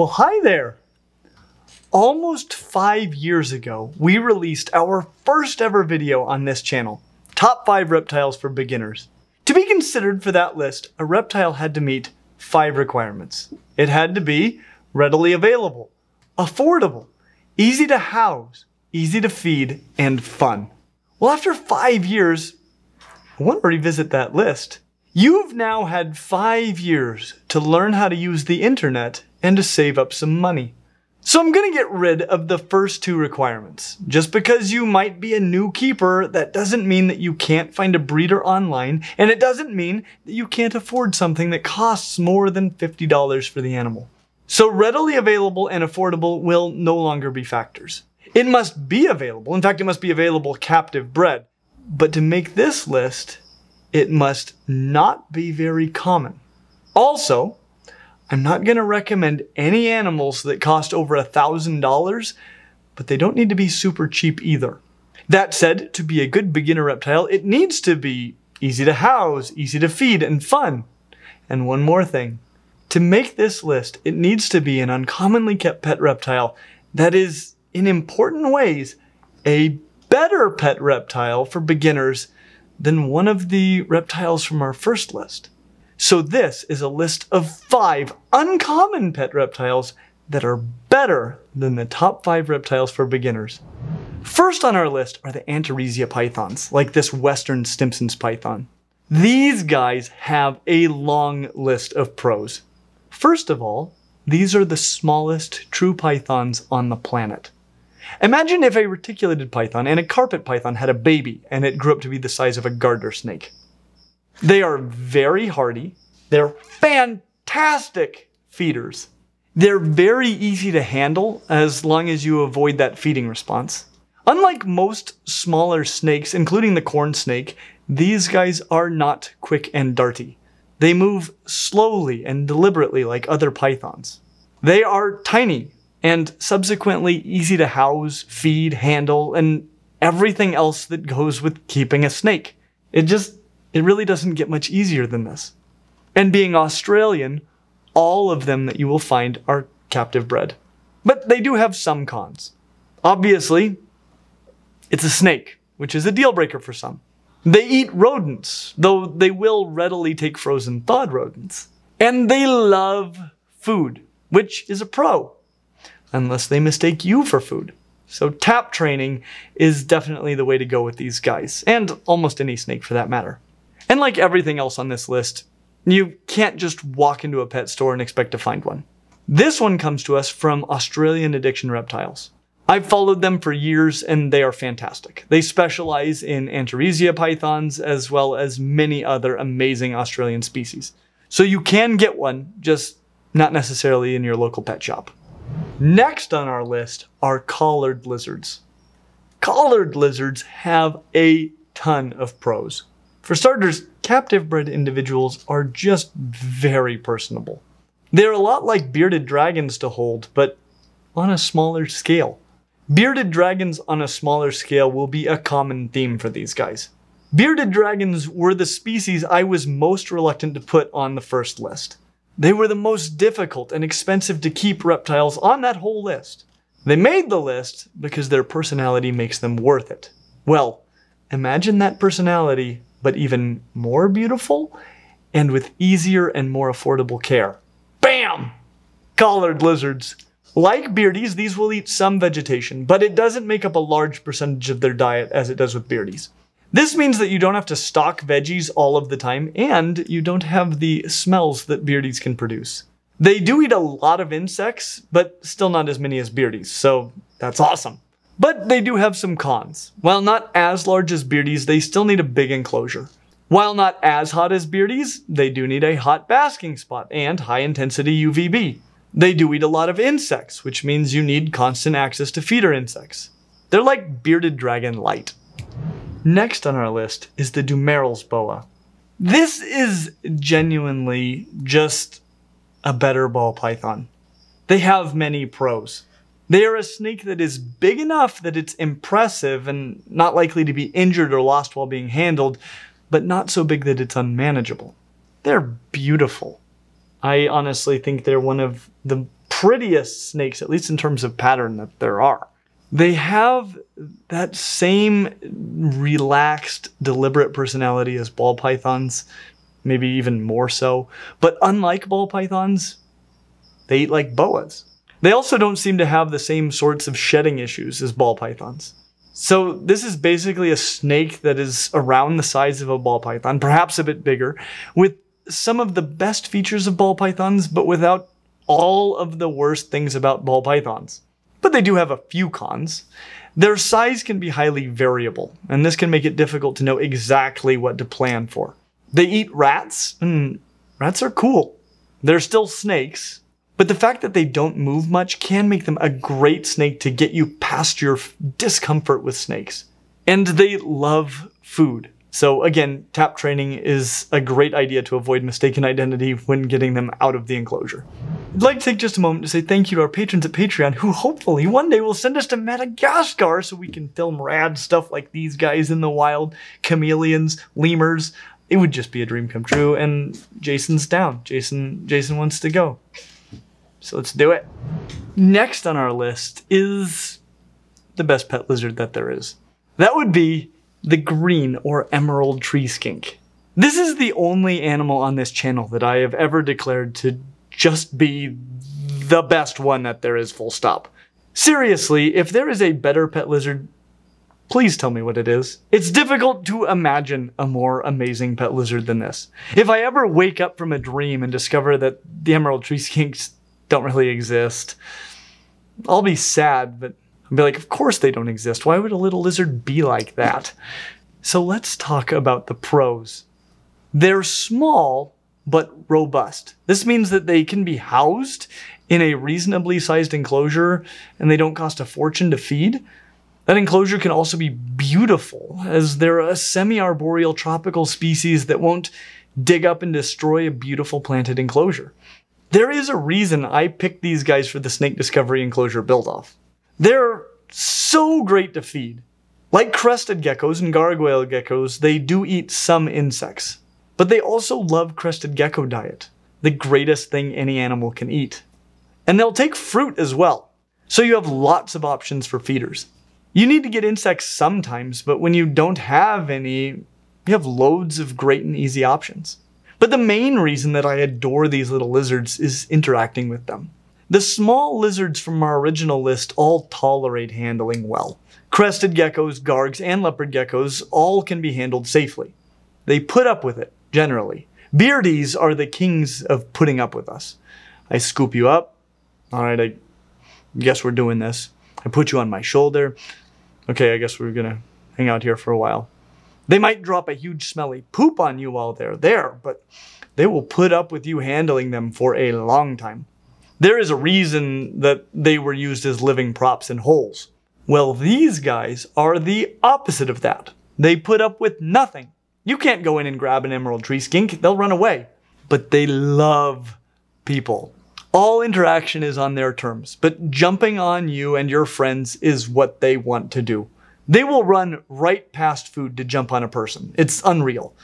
Well, hi there. Almost five years ago, we released our first ever video on this channel, Top 5 Reptiles for Beginners. To be considered for that list, a reptile had to meet five requirements. It had to be readily available, affordable, easy to house, easy to feed, and fun. Well, after five years, I want to revisit that list. You've now had five years to learn how to use the internet and to save up some money. So I'm going to get rid of the first two requirements. Just because you might be a new keeper, that doesn't mean that you can't find a breeder online, and it doesn't mean that you can't afford something that costs more than $50 for the animal. So readily available and affordable will no longer be factors. It must be available. In fact, it must be available captive bred. But to make this list, it must not be very common. Also, I'm not going to recommend any animals that cost over a $1,000, but they don't need to be super cheap either. That said, to be a good beginner reptile, it needs to be easy to house, easy to feed, and fun. And one more thing. To make this list, it needs to be an uncommonly kept pet reptile that is, in important ways, a better pet reptile for beginners than one of the reptiles from our first list. So this is a list of five uncommon pet reptiles that are better than the top five reptiles for beginners. First on our list are the Antaresia pythons, like this Western Stimson's python. These guys have a long list of pros. First of all, these are the smallest true pythons on the planet. Imagine if a reticulated python and a carpet python had a baby and it grew up to be the size of a garter snake. They are very hardy. They're fantastic feeders. They're very easy to handle as long as you avoid that feeding response. Unlike most smaller snakes, including the corn snake, these guys are not quick and darty. They move slowly and deliberately like other pythons. They are tiny and subsequently easy to house, feed, handle, and everything else that goes with keeping a snake. It just it really doesn't get much easier than this. And being Australian, all of them that you will find are captive bred. But they do have some cons. Obviously, it's a snake, which is a deal breaker for some. They eat rodents, though they will readily take frozen thawed rodents. And they love food, which is a pro, unless they mistake you for food. So tap training is definitely the way to go with these guys, and almost any snake for that matter. And like everything else on this list, you can't just walk into a pet store and expect to find one. This one comes to us from Australian Addiction Reptiles. I've followed them for years and they are fantastic. They specialize in Antaresia pythons as well as many other amazing Australian species. So you can get one, just not necessarily in your local pet shop. Next on our list are collared lizards. Collared lizards have a ton of pros. For starters, captive bred individuals are just very personable. They're a lot like bearded dragons to hold, but on a smaller scale. Bearded dragons on a smaller scale will be a common theme for these guys. Bearded dragons were the species I was most reluctant to put on the first list. They were the most difficult and expensive to keep reptiles on that whole list. They made the list because their personality makes them worth it. Well, imagine that personality but even more beautiful and with easier and more affordable care. Bam! Collared lizards. Like beardies, these will eat some vegetation, but it doesn't make up a large percentage of their diet as it does with beardies. This means that you don't have to stock veggies all of the time, and you don't have the smells that beardies can produce. They do eat a lot of insects, but still not as many as beardies, so that's awesome. But they do have some cons. While not as large as beardies, they still need a big enclosure. While not as hot as beardies, they do need a hot basking spot and high intensity UVB. They do eat a lot of insects, which means you need constant access to feeder insects. They're like bearded dragon light. Next on our list is the Dumeril's boa. This is genuinely just a better ball python. They have many pros. They are a snake that is big enough that it's impressive and not likely to be injured or lost while being handled, but not so big that it's unmanageable. They're beautiful. I honestly think they're one of the prettiest snakes, at least in terms of pattern, that there are. They have that same relaxed, deliberate personality as ball pythons, maybe even more so. But unlike ball pythons, they eat like boas. They also don't seem to have the same sorts of shedding issues as ball pythons. So this is basically a snake that is around the size of a ball python, perhaps a bit bigger, with some of the best features of ball pythons, but without all of the worst things about ball pythons. But they do have a few cons. Their size can be highly variable, and this can make it difficult to know exactly what to plan for. They eat rats, and rats are cool. They're still snakes, but the fact that they don't move much can make them a great snake to get you past your discomfort with snakes. And they love food. So again, tap training is a great idea to avoid mistaken identity when getting them out of the enclosure. I'd like to take just a moment to say thank you to our patrons at Patreon who hopefully one day will send us to Madagascar so we can film rad stuff like these guys in the wild, chameleons, lemurs. It would just be a dream come true and Jason's down. Jason Jason wants to go. So let's do it. Next on our list is the best pet lizard that there is. That would be the green or emerald tree skink. This is the only animal on this channel that I have ever declared to just be the best one that there is full stop. Seriously, if there is a better pet lizard, please tell me what it is. It's difficult to imagine a more amazing pet lizard than this. If I ever wake up from a dream and discover that the emerald tree skinks don't really exist. I'll be sad, but I'll be like, of course they don't exist. Why would a little lizard be like that? So let's talk about the pros. They're small, but robust. This means that they can be housed in a reasonably sized enclosure and they don't cost a fortune to feed. That enclosure can also be beautiful, as they're a semi arboreal tropical species that won't dig up and destroy a beautiful planted enclosure. There is a reason I picked these guys for the snake discovery enclosure build off. They're so great to feed. Like crested geckos and gargoyle geckos, they do eat some insects. But they also love crested gecko diet, the greatest thing any animal can eat. And they'll take fruit as well. So you have lots of options for feeders. You need to get insects sometimes, but when you don't have any, you have loads of great and easy options. But the main reason that I adore these little lizards is interacting with them. The small lizards from our original list all tolerate handling well. Crested geckos, gargs, and leopard geckos all can be handled safely. They put up with it, generally. Beardies are the kings of putting up with us. I scoop you up. All right, I guess we're doing this. I put you on my shoulder. Okay, I guess we're gonna hang out here for a while. They might drop a huge smelly poop on you while they're there, but they will put up with you handling them for a long time. There is a reason that they were used as living props in holes. Well, these guys are the opposite of that. They put up with nothing. You can't go in and grab an emerald tree skink, they'll run away. But they love people. All interaction is on their terms, but jumping on you and your friends is what they want to do. They will run right past food to jump on a person. It's unreal.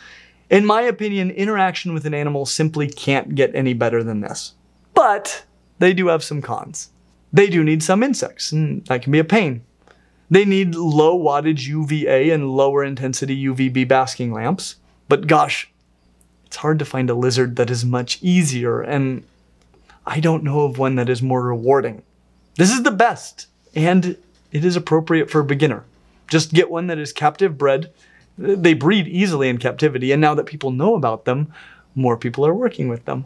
In my opinion, interaction with an animal simply can't get any better than this. But they do have some cons. They do need some insects, and that can be a pain. They need low wattage UVA and lower intensity UVB basking lamps. But gosh, it's hard to find a lizard that is much easier, and I don't know of one that is more rewarding. This is the best, and it is appropriate for a beginner. Just get one that is captive bred. They breed easily in captivity, and now that people know about them, more people are working with them.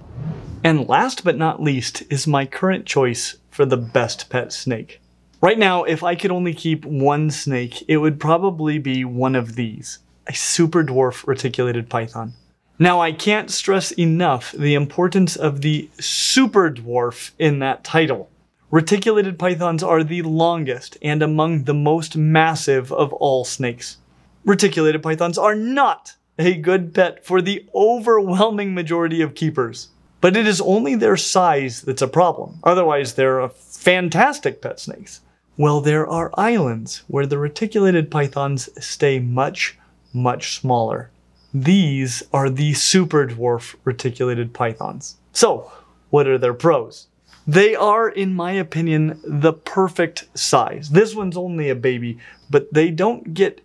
And last but not least is my current choice for the best pet snake. Right now, if I could only keep one snake, it would probably be one of these, a super dwarf reticulated python. Now, I can't stress enough the importance of the super dwarf in that title. Reticulated pythons are the longest and among the most massive of all snakes. Reticulated pythons are not a good pet for the overwhelming majority of keepers. But it is only their size that's a problem. Otherwise, they're fantastic pet snakes. Well, there are islands where the reticulated pythons stay much, much smaller. These are the super dwarf reticulated pythons. So, what are their pros? They are, in my opinion, the perfect size. This one's only a baby, but they don't get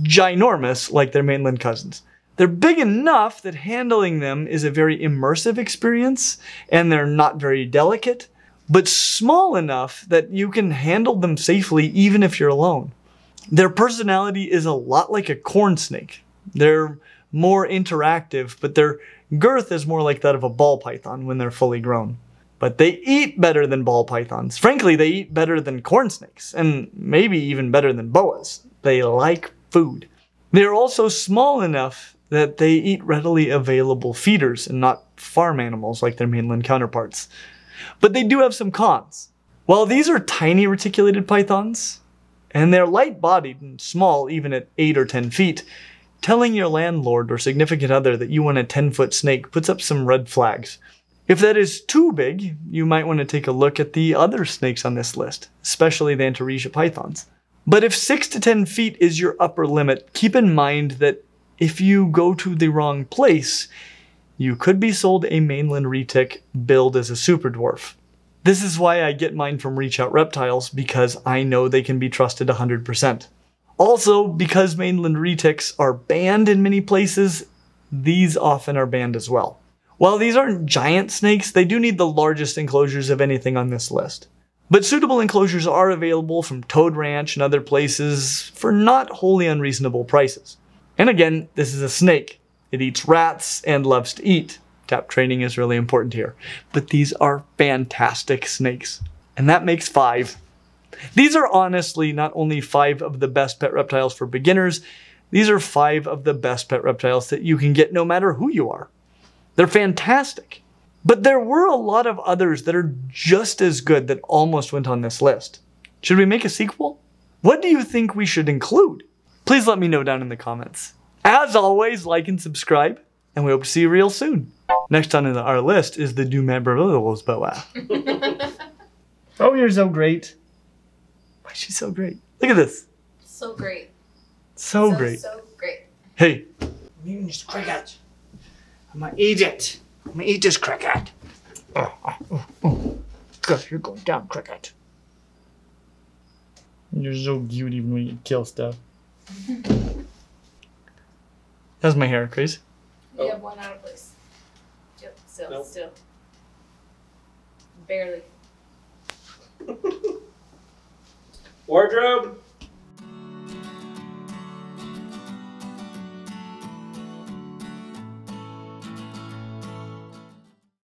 ginormous like their mainland cousins. They're big enough that handling them is a very immersive experience and they're not very delicate, but small enough that you can handle them safely even if you're alone. Their personality is a lot like a corn snake. They're more interactive, but their girth is more like that of a ball python when they're fully grown. But they eat better than ball pythons. Frankly, they eat better than corn snakes, and maybe even better than boas. They like food. They're also small enough that they eat readily available feeders and not farm animals like their mainland counterparts. But they do have some cons. While these are tiny reticulated pythons, and they're light bodied and small even at 8 or 10 feet, telling your landlord or significant other that you want a 10 foot snake puts up some red flags. If that is too big, you might want to take a look at the other snakes on this list, especially the Antaresia pythons. But if 6 to 10 feet is your upper limit, keep in mind that if you go to the wrong place, you could be sold a mainland retic billed as a super dwarf. This is why I get mine from Reach Out Reptiles because I know they can be trusted 100%. Also, because mainland retics are banned in many places, these often are banned as well. While these aren't giant snakes, they do need the largest enclosures of anything on this list. But suitable enclosures are available from Toad Ranch and other places for not wholly unreasonable prices. And again, this is a snake. It eats rats and loves to eat. Tap training is really important here. But these are fantastic snakes. And that makes five. These are honestly not only five of the best pet reptiles for beginners, these are five of the best pet reptiles that you can get no matter who you are. They're fantastic. But there were a lot of others that are just as good that almost went on this list. Should we make a sequel? What do you think we should include? Please let me know down in the comments. As always, like and subscribe, and we hope to see you real soon. Next on our list is the Dumabrill's boa. oh, you're so great. Why is she so great? Look at this. So great. So, so great. So great. Hey. I'm eating this cricket. I'm gonna eat it. I'm gonna eat this cricket. Oh, oh, oh. Good, you're going down, cricket. You're so cute even when you kill stuff. That's my hair, Chris. Oh. You have one out of place. Yep, still, nope. still. Barely. Wardrobe.